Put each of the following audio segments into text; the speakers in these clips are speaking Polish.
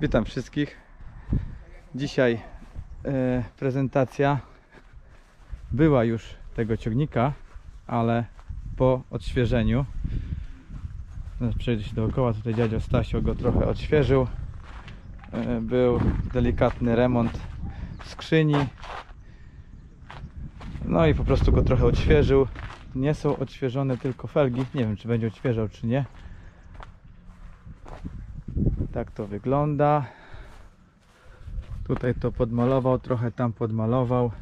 Witam wszystkich. Dzisiaj e, prezentacja była już tego ciągnika, ale po odświeżeniu. Teraz przejdę się dookoła. Tutaj dziadzio Stasio go trochę odświeżył. E, był delikatny remont skrzyni. No i po prostu go trochę odświeżył. Nie są odświeżone tylko felgi. Nie wiem, czy będzie odświeżał, czy nie. Tak to wygląda. Tutaj to podmalował, trochę tam podmalował.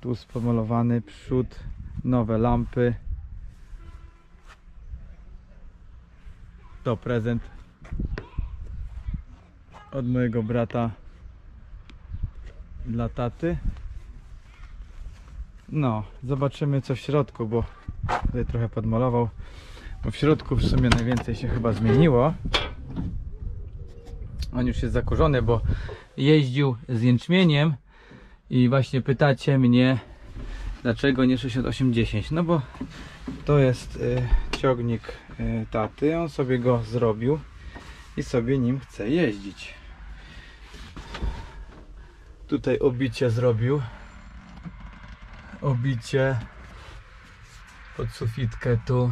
Tu spomalowany przód, nowe lampy. To prezent od mojego brata dla taty. No, zobaczymy co w środku, bo tutaj trochę podmalował. Bo w środku w sumie najwięcej się chyba zmieniło. On już jest zakurzony, bo jeździł z jęczmieniem i właśnie pytacie mnie dlaczego nie 6810 no bo to jest y, ciągnik y, taty. On sobie go zrobił i sobie nim chce jeździć. Tutaj obicie zrobił. Obicie pod sufitkę tu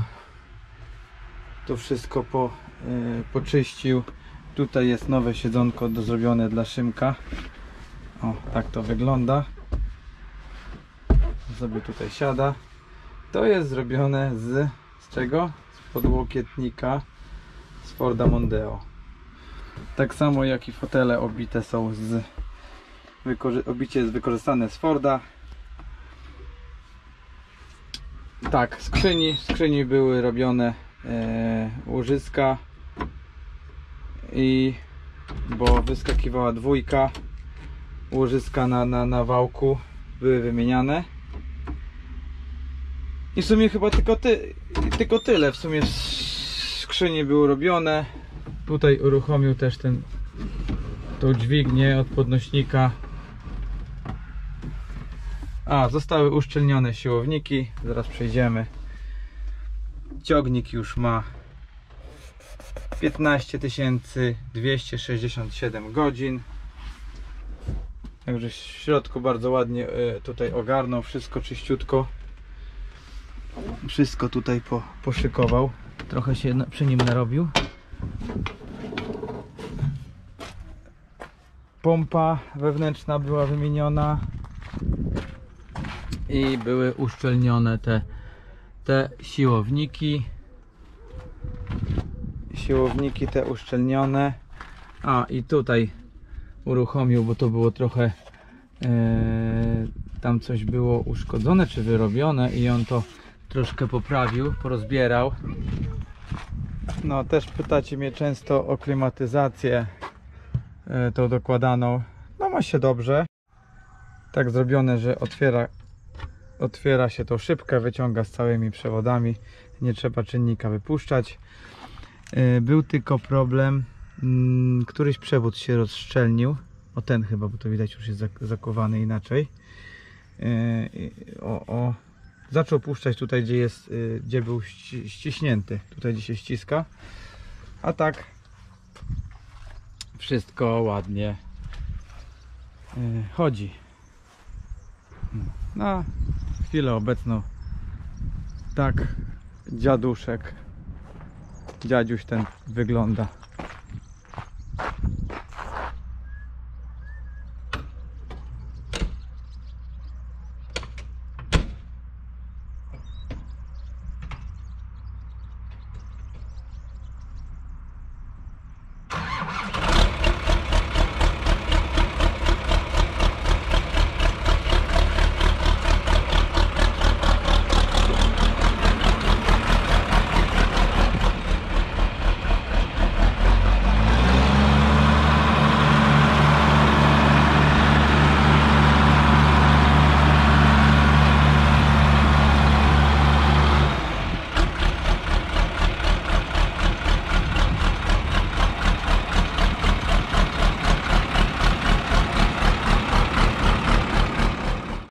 to wszystko po, y, poczyścił. Tutaj jest nowe siedzonko do zrobione dla Szymka. O tak to wygląda. Sobie tutaj siada. To jest zrobione z z czego? z podłokietnika z Forda Mondeo. Tak samo jak i fotele obite są z obicie jest wykorzystane z Forda. Tak, skrzyni, skrzyni były robione łożyska i bo wyskakiwała dwójka łożyska na, na, na wałku były wymieniane. I w sumie chyba tylko, ty, tylko tyle. W sumie skrzyni były robione. Tutaj uruchomił też ten tą dźwignię od podnośnika. A, zostały uszczelnione siłowniki. Zaraz przejdziemy ciągnik już ma 15 267 godzin Także w środku bardzo ładnie e, tutaj ogarnął, wszystko czyściutko. Wszystko tutaj po, poszykował. Trochę się przy nim narobił. Pompa wewnętrzna była wymieniona i były uszczelnione te, te siłowniki. Siłowniki te uszczelnione. A i tutaj uruchomił, bo to było trochę e, tam coś było uszkodzone czy wyrobione i on to troszkę poprawił, porozbierał. No też pytacie mnie często o klimatyzację e, tą dokładaną. No ma się dobrze. Tak zrobione, że otwiera otwiera się tą szybkę, wyciąga z całymi przewodami. Nie trzeba czynnika wypuszczać. E, Był tylko problem Mm, któryś przewód się rozszczelnił o ten chyba, bo to widać już jest zak- zakowany inaczej Yy, o, o. zaczął puszczać tutaj gdzie jest yy, gdzie był ści- ściśnięty tutaj gdzie się ściska a tak wszystko ładnie chodzi na chwilę obecną. Tak dziaduszek. Dziadziuś ten wygląda